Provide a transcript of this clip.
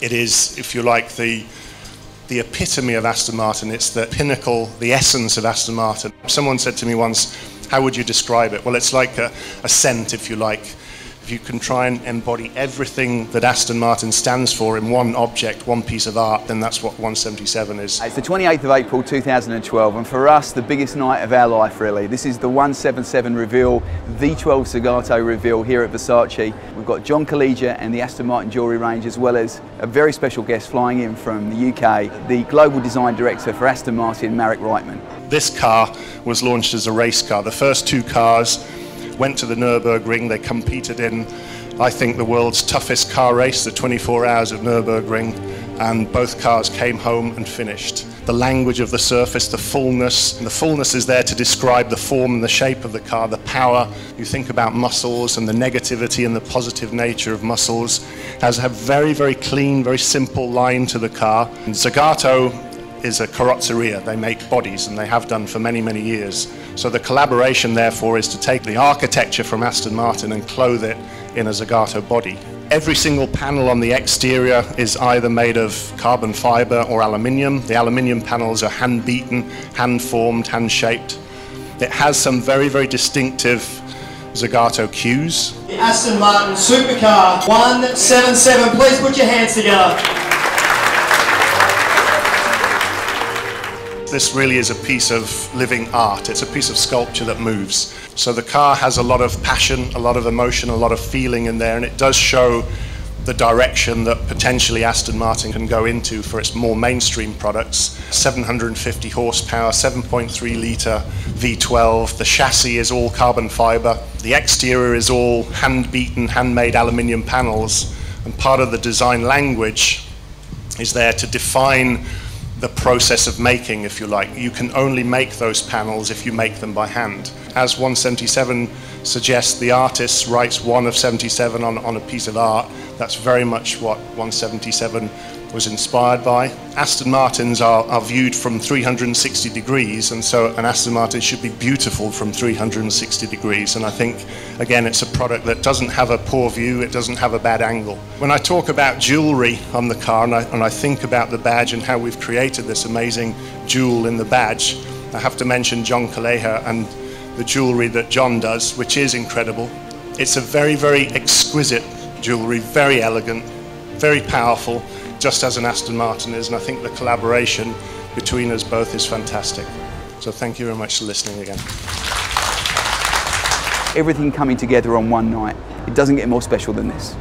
It is, if you like, the the epitome of Aston Martin. It's the pinnacle, the essence of Aston Martin. Someone said to me once, How would you describe it? Well, it's like a, a scent, if you like you can try and embody everything that Aston Martin stands for in one object, one piece of art, then that's what 177 is. It's the 28th of April 2012, and for us, the biggest night of our life, really. This is the 177 reveal, V12 Zagato reveal here at Versace. We've got John Calleija and the Aston Martin jewellery range, as well as a very special guest flying in from the UK, the Global Design Director for Aston Martin, Marek Reichman. This car was launched as a race car. The first two cars went to the Nürburgring. They competed in, I think, the world's toughest car race, the 24 hours of Nürburgring, and both cars came home and finished. The language of the surface, the fullness, the fullness is there to describe the form and the shape of the car, the power. You think about muscles and the negativity and the positive nature of muscles. Has a very, very clean, very simple line to the car. And Zagato is a carrozzeria. They make bodies and they have done for many, many years. So the collaboration, therefore, is to take the architecture from Aston Martin and clothe it in a Zagato body. Every single panel on the exterior is either made of carbon fiber or aluminium. The aluminium panels are hand beaten, hand formed, hand shaped. It has some very, very distinctive Zagato cues. The Aston Martin Supercar 177, please put your hands together. This really is a piece of living art. It's a piece of sculpture that moves. So the car has a lot of passion, a lot of emotion, a lot of feeling in there, and it does show the direction that potentially Aston Martin can go into for its more mainstream products. 750 horsepower, 7.3 litre V12. The chassis is all carbon fibre. The exterior is all hand beaten, handmade aluminium panels. And part of the design language is there to define the process of making, if you like. You can only make those panels if you make them by hand. As 177 suggests, the artist writes one of 77 on, on a piece of art. That's very much what 177 was inspired by. Aston Martins are, are viewed from 360 degrees, and so an Aston Martin should be beautiful from 360 degrees. And I think, again, it's a product that doesn't have a poor view, it doesn't have a bad angle. When I talk about jewellery on the car and I, and I think about the badge and how we've created this amazing jewel in the badge, I have to mention John Calleija and the jewellery that John does, which is incredible. It's a very, very exquisite jewellery, very elegant, very powerful just as an Aston Martin is, and I think the collaboration between us both is fantastic. So thank you very much for listening again. Everything coming together on one night. It doesn't get more special than this.